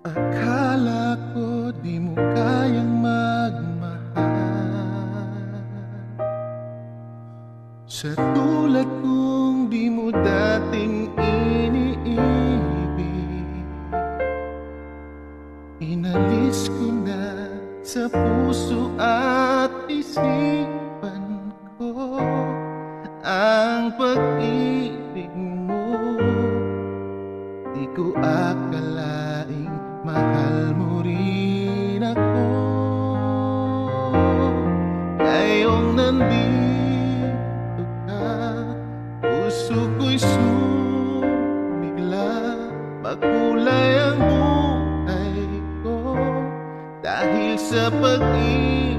Akala ko di mo kayang magmahal. Sa tulad kong di na sa puso Ang pag-ibig mo. Di ko akala mahal mo rin ako. Ngayong nandito ka Puso ko'y sumigla. Makulay ang buhay ko. Dahil sa pag-ibig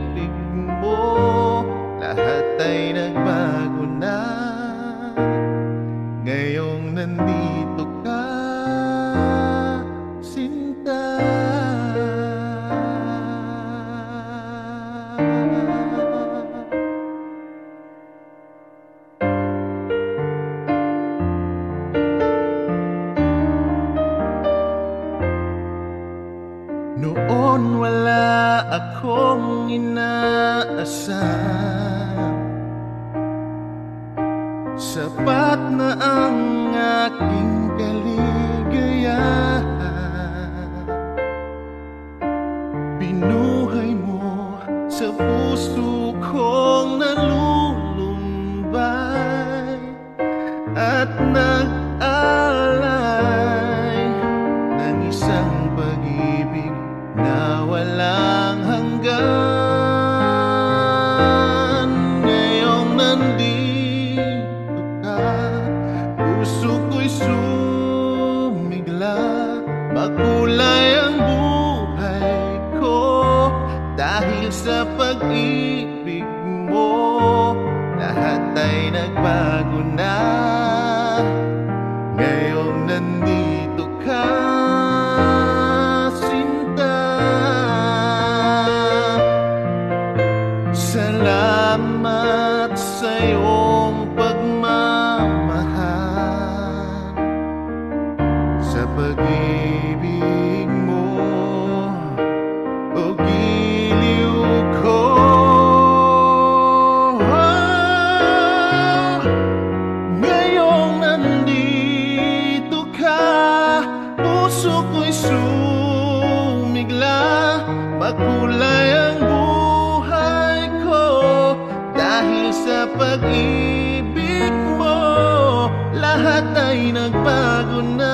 Noon wala akong inaasahan. Sapat na ang aking kaligayahan. Binuhay mo sa puso kong nalulumbay Makulay ang buhay ko Dahil sa pag-ibig pag-ibig mo Lahat ay nagbago na.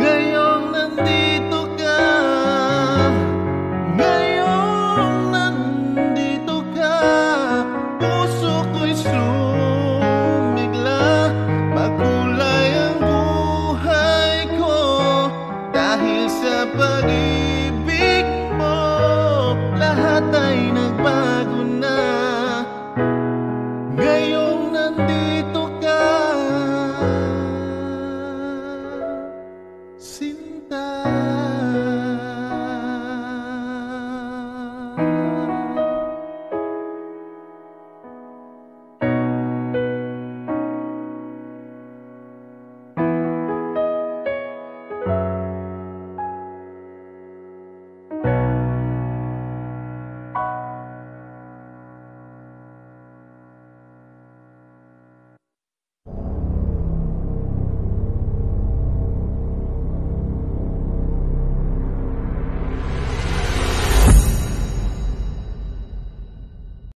Ngayong nandito ka Ngayong nandito ka Puso ko'y sumigla Magkulay ang buhay ko. Dahil sa pag-ibig mo Lahat ay nagbago